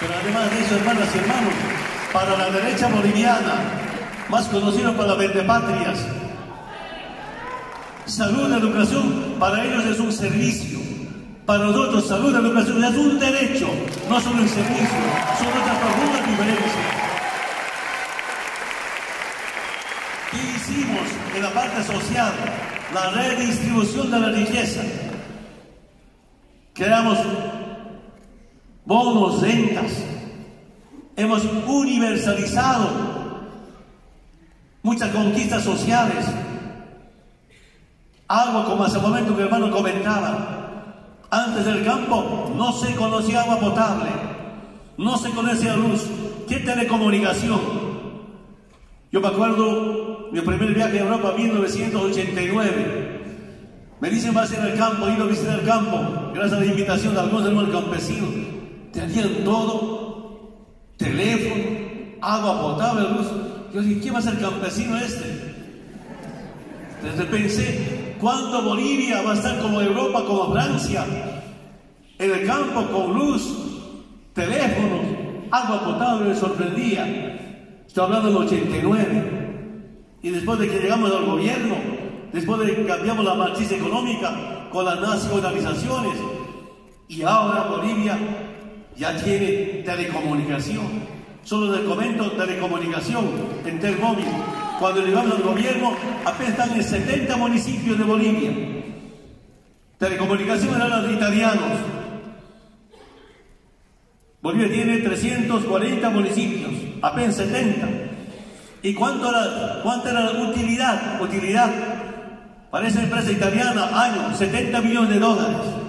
Pero además de eso, hermanas y hermanos, para la derecha boliviana, más conocido para vendepatrias, salud y educación para ellos es un servicio. Para nosotros, salud y educación es un derecho, no solo un servicio. Son otras profundas diferencias. ¿Qué hicimos en la parte social? La redistribución de la riqueza. Creamos bonos, rentas. Hemos universalizado muchas conquistas sociales. Algo como hace un momento mi hermano comentaba. Antes del campo no se conocía agua potable, no se conocía luz. ¿Qué telecomunicación? Yo me acuerdo mi primer viaje a Europa, 1989. Me dicen, vas a ir al campo, ido a visitar el campo, gracias a la invitación de algunos hermanos campesinos. Tenían todo, teléfono, agua potable, luz. Yo dije, ¿quién va a ser campesino este? Entonces pensé, ¿cuándo Bolivia va a estar como Europa, como Francia? En el campo con luz, teléfonos, agua potable, me sorprendía. Estoy hablando del 89. Y después de que llegamos al gobierno, después de que cambiamos la matriz económica con las nacionalizaciones, y ahora Bolivia ya tiene telecomunicación. Solo les comento telecomunicación en Telmóvil. Cuando llegamos al gobierno, apenas están en 70 municipios de Bolivia. Telecomunicación eran los italianos. Bolivia tiene 340 municipios, apenas 70. ¿Y cuánto era, cuánta era la utilidad? Utilidad para esa empresa italiana, año, 70 millones de dólares.